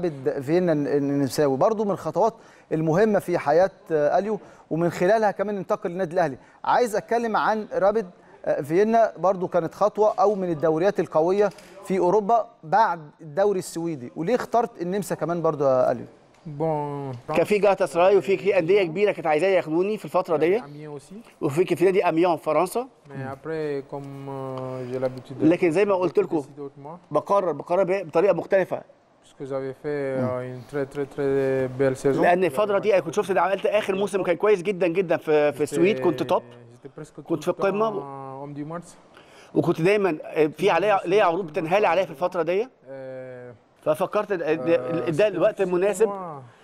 رابد فيينا النمساوي برضو من الخطوات المهمة في حياة أليو ومن خلالها كمان انتقل للنادي الأهلي. عايز أتكلم عن رابد فيينا برضو كانت خطوة أو من الدوريات القوية في أوروبا بعد الدوري السويدي. وليه اخترت النمسا كمان برضو يا أليو؟ Bon quand في جالطة سراي وفي في أندية كبيرة كانت عايزاه ياخدوني في الفترة دي. وفي كان في نادي اميان في فرنسا euh, لكن زي ما قلت لكم بقرر بقرر بطريقة مختلفة. J'avais fait euh, une très très très belle saison لأن الفترة دي كنت شفت عملت اخر موسم كان كويس جدا جدا في في السويد كنت توب كنت في match وكنت دايما في عليا ليا عروض بتنهالي عليا في الفترة دي Euh, ففكرت ده- euh, الوقت المناسب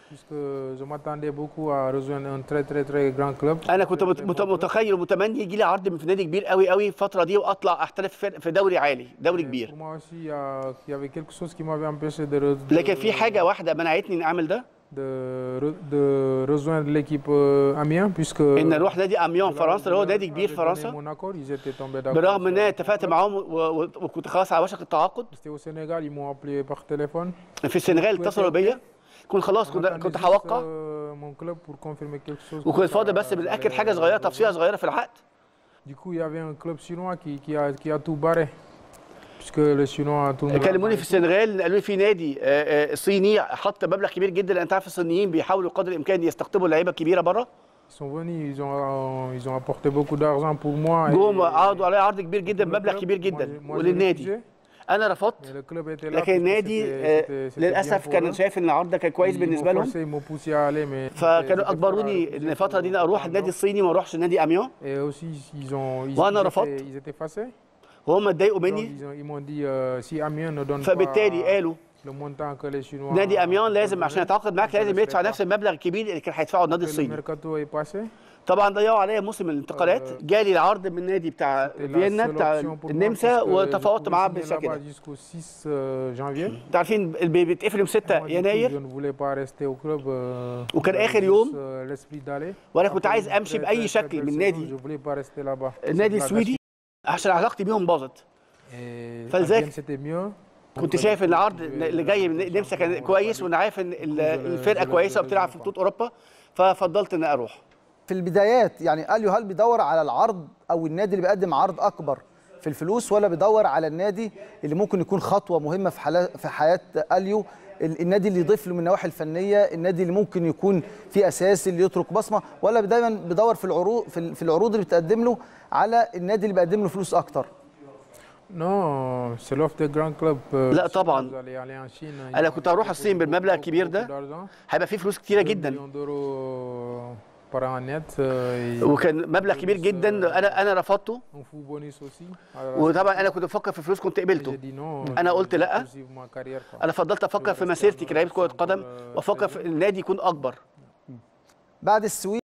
puisque je m'attendais beaucoup à rejoindre un très très très grand club أنا كنت. متخيل ومتمني يجي لي عرض من في نادي كبير قوي قوي الفترة دي واطلع احترف في في دوري عالي دوري كبير لكن في حاجة واحدة منعتني اني اعمل ده de, de rejoindre l'équipe euh, Amiens, puisque ان أروح نادي اميون فرنسا اللي هو نادي كبير في فرنسا بالرغم ان أنا اتفقت معاهم وكنت خلاص على وشك التعاقد par téléphone. في السنغال اتصلوا بيا كنت خلاص كنت هوقع؟ آه، وكنت فاضل بس بنأكد حاجة صغيرة آه، تفصيلة صغيرة في العقد. Du coup y avait un club chinois qui qui qui تو باري parce que les Chinois كلموني في السنغال قالوا لي في نادي آه، صيني حط مبلغ كبير جدا. انت عارف الصينيين بيحاولوا قدر الإمكان يستقطبوا لعيبة كبيرة بره sont venus ils ont euh, ils ont apporté beaucoup d'argent pour moi. Comme عرضوا عليا عرض كبير جدا مبلغ كبير جدا. وللنادي. أنا رفضت. لكن النادي آه، للأسف كان شايف إن العرض ده كان كويس بالنسبة لهم. فكانوا اجبروني إن الفترة دي أروح النادي الصيني ما أروحش النادي اميون وأنا رفضت. وهم اتضايقوا مني. فبالتالي قالوا نادي اميان لازم عشان يتعاقد معاك لازم يدفع نفس المبلغ الكبير اللي كان هيدفعه النادي الصيني طبعا ضيعوا عليا موسم الانتقالات جالي العرض من النادي بتاع فيينا بتاع النمسا وتفاوضت معاه بالشكل ده عارفين اللي بيتقفل يوم 6 يناير وكان اخر يوم وأنا كنت عايز امشي باي شكل من النادي النادي السويدي عشان علاقتي بيهم باظت فلذلك كنت شايف إن العرض اللي جاي من النمسا كان كويس وأنا عارف إن ال- الفرقة كويسة وبتلعب في بطولة أوروبا ففضلت إن أروح. في البدايات يعني أليو هل بيدور على العرض أو النادي اللي بيقدم عرض أكبر في الفلوس ولا بيدور على النادي اللي ممكن يكون خطوة مهمة في في حياة أليو ال- النادي اللي يضيف له من النواحي الفنية النادي اللي ممكن يكون فيه اساسي اللي يترك بصمة ولا دايما بيدور في العروض في ال- في العروض اللي بتقدم له على النادي اللي بيقدم له فلوس أكتر؟ L'offre des grands clubs. euh, لا طبعاً. ils كنت هروح الصين بالمبلغ الكبير ده. هيبقى فيه فلوس كتيرة 2 جدا. euh, et وكان مبلغ كبير جدا. أنا أنا رفضته. وطبعا أنا كنت بفكر في فلوس كنت قبلته. Je قلت quoi. أنا فضلت أفكر في مسيرتي كلاعب كرة قدم وأفكر في النادي يكون أكبر. بعد السويد